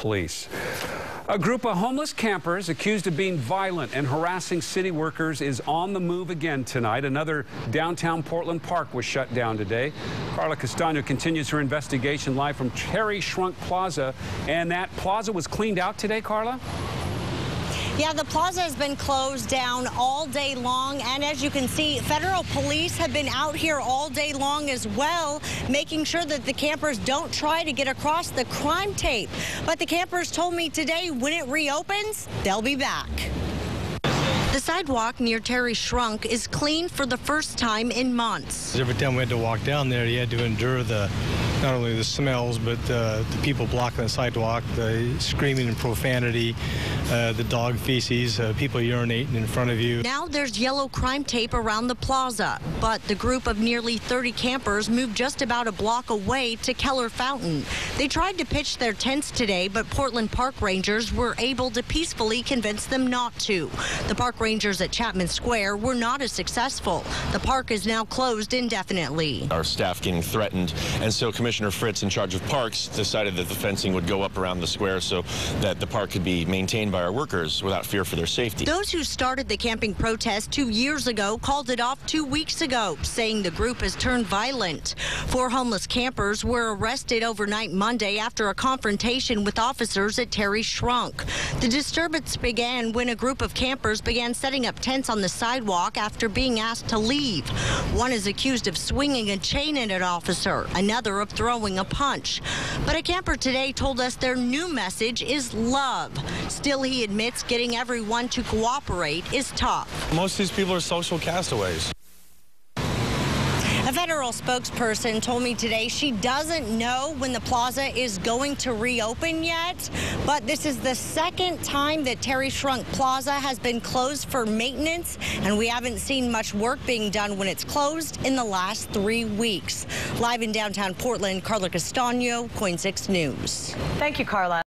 Police. A group of homeless campers accused of being violent and harassing city workers is on the move again tonight. Another downtown Portland park was shut down today. Carla Castano continues her investigation live from Terry Schrunk Plaza. And that plaza was cleaned out today, Carla? Yeah, the plaza has been closed down all day long. And as you can see, federal police have been out here all day long as well, making sure that the campers don't try to get across the crime tape. But the campers told me today when it reopens, they'll be back. The sidewalk near Terry Schrunk is clean for the first time in months. Every time we had to walk down there, you had to endure the not only the smells, but uh, the people blocking the sidewalk, the screaming and profanity, uh, the dog feces, uh, people urinating in front of you. Now there's yellow crime tape around the plaza, but the group of nearly 30 campers moved just about a block away to Keller Fountain. They tried to pitch their tents today, but Portland Park Rangers were able to peacefully convince them not to. The park rangers at Chapman Square were not as successful. The park is now closed indefinitely. Our staff getting threatened, and so Commissioner Commissioner Fritz, in charge of parks, decided that the fencing would go up around the square so that the park could be maintained by our workers without fear for their safety. Those who started the camping protest two years ago called it off two weeks ago, saying the group has turned violent. Four homeless campers were arrested overnight Monday after a confrontation with officers at Terry Schrunk. The disturbance began when a group of campers began setting up tents on the sidewalk after being asked to leave. One is accused of swinging a chain at an officer, another of throwing a punch. But a camper today told us their new message is love. Still, he admits getting everyone to cooperate is tough. Most of these people are social castaways. A federal spokesperson told me today she doesn't know when the plaza is going to reopen yet, but this is the second time that Terry Schrunk Plaza has been closed for maintenance, and we haven't seen much work being done when it's closed in the last three weeks. Live in downtown Portland, Carla Castano, KOIN 6 News. Thank you, Carla.